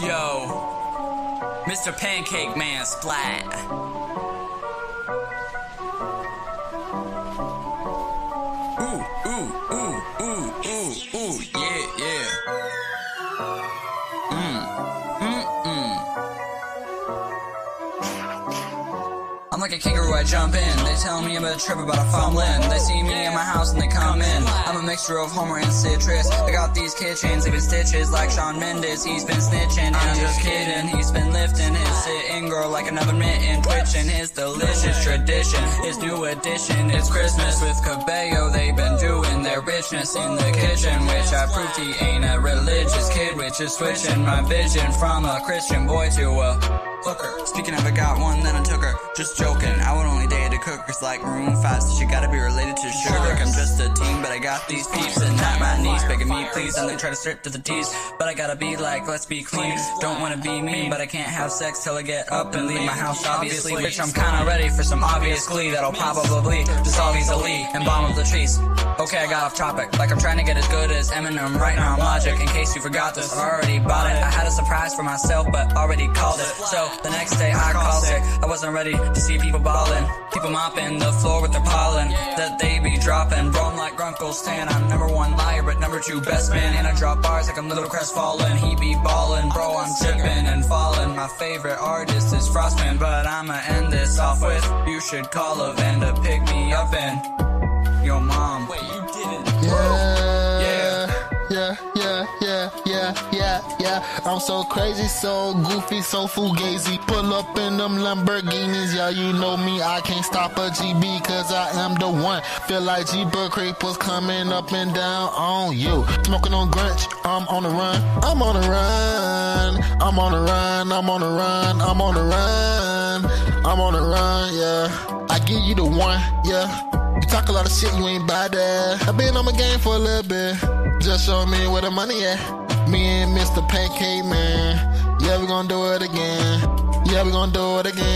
Yo, Mr. Pancake Man Splat. Ooh, ooh, ooh, ooh, ooh, ooh, like a kangaroo, I jump in. They tell me about a trip about a fumbling. They see me in my house and they come in. I'm a mixture of Homer and citrus. I got these kitchens, even stitches like Shawn Mendes. He's been snitching, I'm just kidding. He's been lifting his sitting girl like another mitten, twitching his delicious tradition. His new addition, it's Christmas with Cabello. They've been doing their richness in the kitchen, which I proved he ain't a religious kid, which switching my vision from a Christian boy to a hooker. Speaking of, I got one, then I took her. Just joking, I would only date a cookers like Maroon 5, so she gotta be related to Sugar. I'm just a teen, but I got these peeps and not my knees begging me please, and they try to strip to the teeth. But I gotta be like, let's be clean. Don't wanna be mean, but I can't have sex till I get up and leave my house. Obviously, bitch, I'm kinda ready for some obvious glee that'll probably dissolve easily and bomb up the trees. Okay, I got off topic, like I'm trying to get as good as Eminem right now. I'm logic. In case you forgot this, I already bought it. I had a surprise for myself, but already called it. So the next day I called sick. I wasn't ready to see people ballin', people mopping the floor with their pollen that they be dropping. Bro, I'm like Grunkle Stan. I'm number one liar, but number two best man. And I drop bars like I'm little crestfallen. He be ballin', bro. I'm tripping and falling. My favorite artist is Frostman, but I'ma end this off with you should call a van to pick me up and your mom. Wait, you didn't. Yeah, yeah, yeah, yeah, yeah. I'm so crazy, so goofy, so fugazi. Pull up in them Lamborghinis, yeah, you know me. I can't stop a GB, cause I am the one. Feel like Jeeper Creepers coming up and down on you. Smoking on Grunch, I'm on the run. I'm on the run. I'm on the run. I'm on the run. I'm on the run. I'm on the run, yeah. I give you the one, yeah. You talk a lot of shit, you ain't buy that. i been on my game for a little bit. Just show me where the money at. Me and Mr. Pancake Man. Yeah, we gonna do it again. Yeah, we gonna do it again.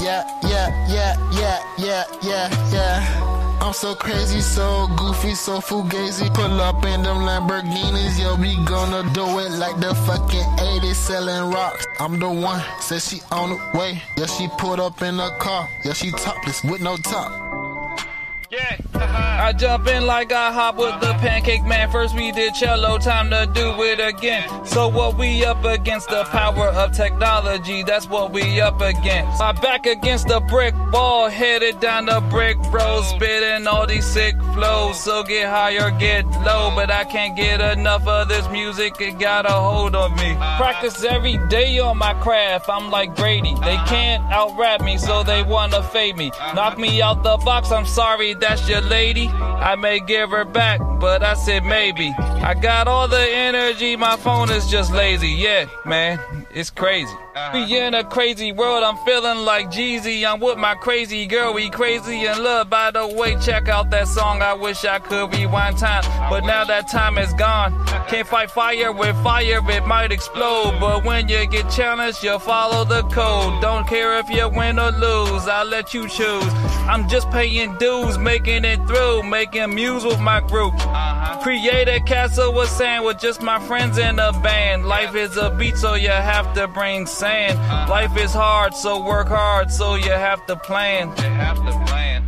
Yeah, yeah, yeah, yeah, yeah, yeah, yeah. I'm so crazy, so goofy, so fugazi. Pull up in them Lamborghinis, yo, we gonna do it like the fucking 80s selling rocks. I'm the one, said she on the way. Yeah, she pulled up in a car. Yeah, she topless with no top. Yeah. I jump in like I hop with the pancake man. First we did cello, time to do it again. So what we up against the power of technology? That's what we up against. My back against the brick wall, headed down the brick road, spitting all these sick flows. So get high or get low, but I can't get enough of this music. It got a hold of me. Practice every day on my craft. I'm like Brady. They can't out rap me, so they wanna fade me. Knock me out the box. I'm sorry that's your lady. I may give her back, but I said maybe. I got all the energy, my phone is just lazy. Yeah, man, it's crazy. We uh-huh. in a crazy world, I'm feeling like Jeezy. I'm with my crazy girl, we crazy in love. By the way, check out that song. I wish I could rewind time, but now that time is gone. Can't fight fire with fire, it might explode. But when you get challenged, you follow the code. Don't care if you win or lose, I'll let you choose. I'm just paying dues, making it through, making music with my group. Uh-huh. Create a castle with sand with just my friends in a band. Life is a beat, so you have to bring sand. Uh-huh. Life is hard, so work hard, so you have to plan. You have to plan.